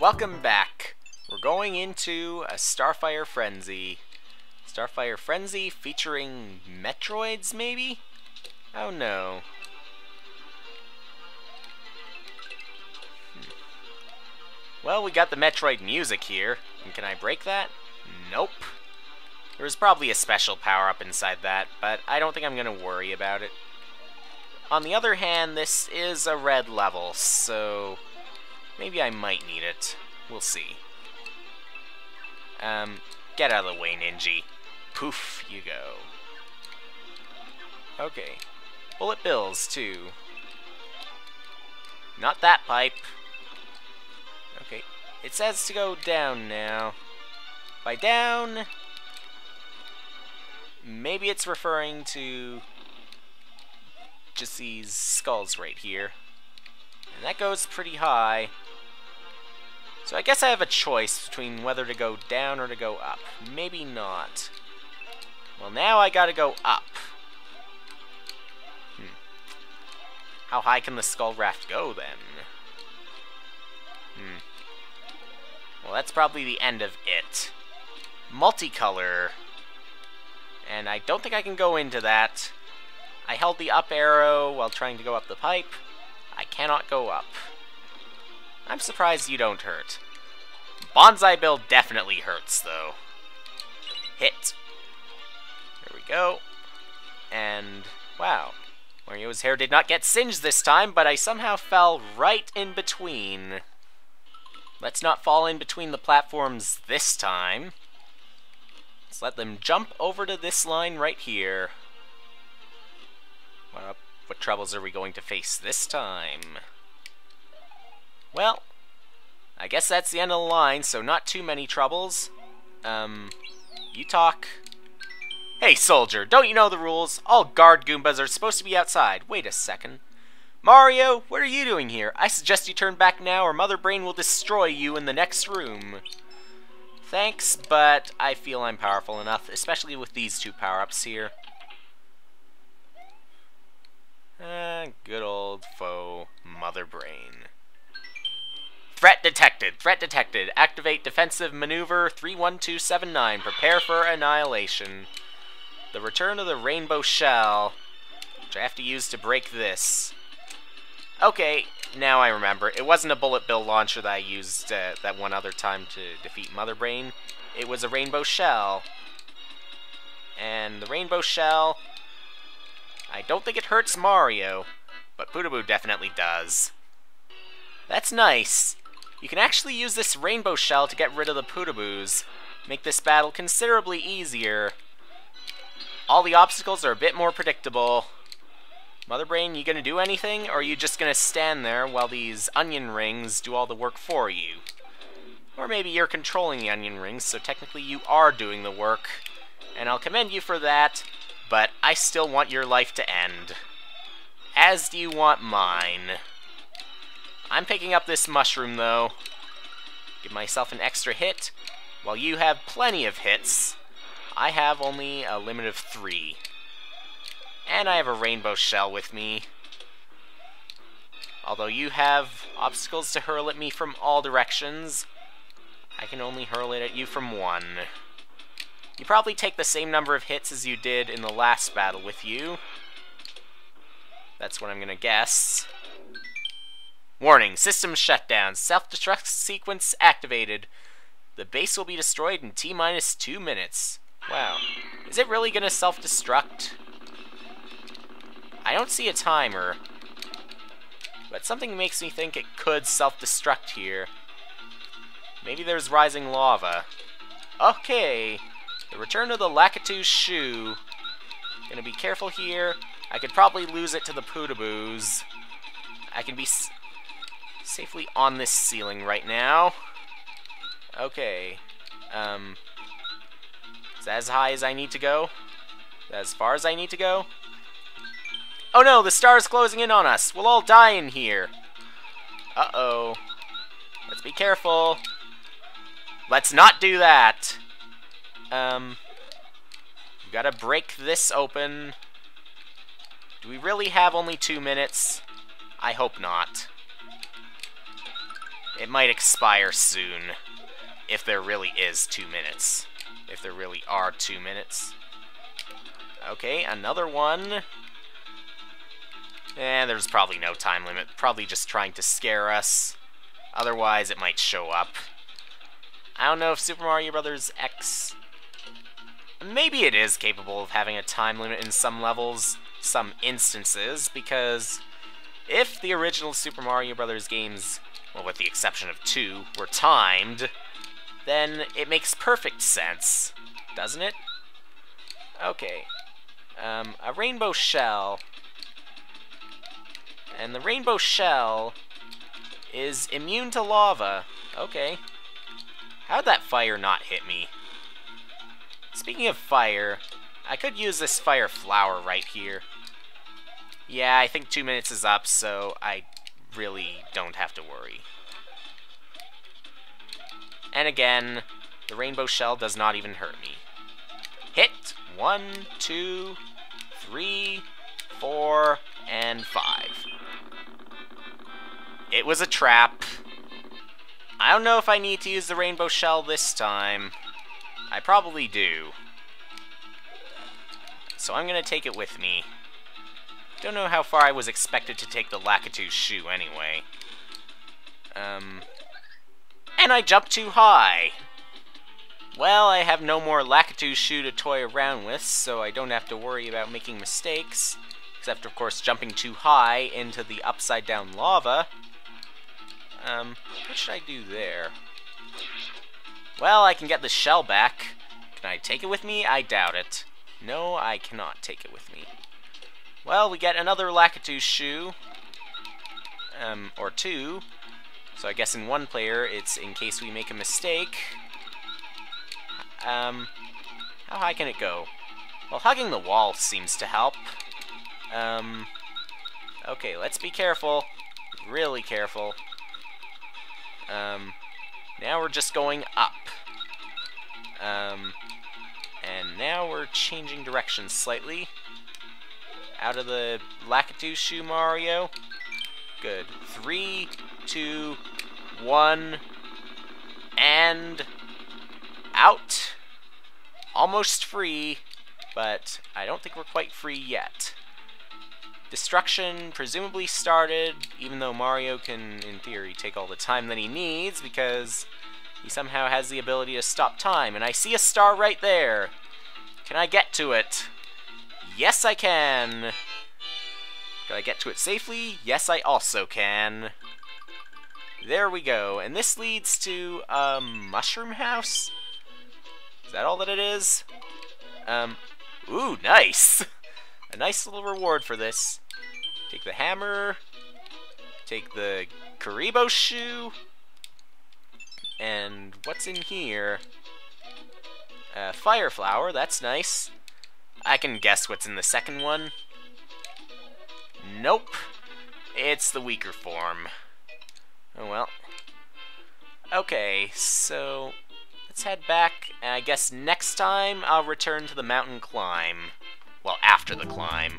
welcome back. We're going into a Starfire Frenzy. Starfire Frenzy featuring Metroids, maybe? Oh no. Hmm. Well, we got the Metroid music here. And can I break that? Nope. There was probably a special power-up inside that, but I don't think I'm going to worry about it. On the other hand, this is a red level, so maybe I might need it. We'll see. Um, get out of the way, Ninja. Poof, you go. Okay. Bullet bills, too. Not that pipe. Okay. It says to go down now. By down, maybe it's referring to just these skulls right here. And that goes pretty high. So I guess I have a choice between whether to go down or to go up. Maybe not. Well, now I gotta go up. Hmm. How high can the skull raft go, then? Hmm. Well, that's probably the end of it. Multicolor. And I don't think I can go into that. I held the up arrow while trying to go up the pipe. I cannot go up. I'm surprised you don't hurt. Banzai Bill definitely hurts, though. Hit. There we go. And, wow. Mario's hair did not get singed this time, but I somehow fell right in between. Let's not fall in between the platforms this time. Let's let them jump over to this line right here. What, what troubles are we going to face this time? Well, I guess that's the end of the line, so not too many troubles. Um, you talk. Hey, soldier, don't you know the rules? All guard Goombas are supposed to be outside. Wait a second. Mario, what are you doing here? I suggest you turn back now or Mother Brain will destroy you in the next room. Thanks, but I feel I'm powerful enough, especially with these two power-ups here. Uh, good old foe, Mother Brain. Threat detected. Threat detected. Activate defensive maneuver 31279. Prepare for annihilation. The return of the rainbow shell, which I have to use to break this. Okay, now I remember. It wasn't a bullet bill launcher that I used uh, that one other time to defeat Mother Brain. It was a rainbow shell. And the rainbow shell I don't think it hurts Mario, but Podoboo definitely does. That's nice. You can actually use this rainbow shell to get rid of the Podoboos, make this battle considerably easier. All the obstacles are a bit more predictable. Mother Brain, you gonna do anything, or are you just gonna stand there while these onion rings do all the work for you? Or maybe you're controlling the onion rings, so technically you are doing the work. And I'll commend you for that, but I still want your life to end. As do you want mine. I'm picking up this mushroom, though. Give myself an extra hit. While you have plenty of hits, I have only a limit of three. And I have a rainbow shell with me. Although you have obstacles to hurl at me from all directions, I can only hurl it at you from one. You probably take the same number of hits as you did in the last battle with you. That's what I'm gonna guess. Warning, system shutdown. Self-destruct sequence activated. The base will be destroyed in T-minus two minutes. Wow. Is it really gonna self-destruct? I don't see a timer. But something makes me think it could self-destruct here. Maybe there's rising lava. Okay. The return of the Lakitu shoe. Gonna be careful here. I could probably lose it to the Podoboos. I can be safely on this ceiling right now. Okay. Um, is that as high as I need to go? As far as I need to go? Oh no, the star is closing in on us. We'll all die in here. Uh-oh. Let's be careful. Let's not do that. Um, we gotta break this open. Do we really have only two minutes? I hope not. It might expire soon, if there really is two minutes. If there really are two minutes. Okay, another one. And there's probably no time limit. Probably just trying to scare us. Otherwise, it might show up. I don't know if Super Mario Bros. X... Maybe it is capable of having a time limit in some levels, some instances, because if the original Super Mario Bros. games, well, with the exception of two, were timed, then it makes perfect sense, doesn't it? Okay. Um, a rainbow shell. And the rainbow shell is immune to lava. Okay. How'd that fire not hit me? Speaking of fire, I could use this fire flower right here. Yeah, I think two minutes is up, so I really don't have to worry. And again, the rainbow shell does not even hurt me. Hit! One, two, three, four, and five. It was a trap. I don't know if I need to use the rainbow shell this time. I probably do. So I'm to take it with me. Don't know how far I was expected to take the Lakitu shoe anyway. Um, and I jumped too high! Well, I have no more Lakitu shoe to toy around with, so I don't have to worry about making mistakes. Except, of course, jumping too high into the upside-down lava. Um, what should I do there? Well, I can get the shell back. Can I take it with me? I doubt it. No, I cannot take it with me. Well, we get another Lakitu shoe. Um, or two. So I guess in one player, it's in case we make a mistake. Um, how high can it go? Well, hugging the wall seems to help. Um, okay, let's be careful. Really careful. Um, now we're just going up. Um, and now we're changing direction slightly. Out of the Lakitu shoe, Mario. Good. Three, two, one, and out. Almost free, but I don't think we're quite free yet. Destruction presumably started, even though Mario can, in theory, take all the time that he needs, because he somehow has the ability to stop time. And I see a star right there. Can I get to it? Yes, I can. Can I get to it safely? Yes, I also can. There we go. And this leads to a mushroom house? Is that all that it is? Um, ooh, nice! a nice little reward for this. Take the hammer, take the Kuribo shoe, and what's in here? Uh, fire flower, that's nice. I can guess what's in the second one. Nope. It's the weaker form. Oh well. Okay, so let's head back. and I guess next time I'll return to the mountain climb. Well, after the climb.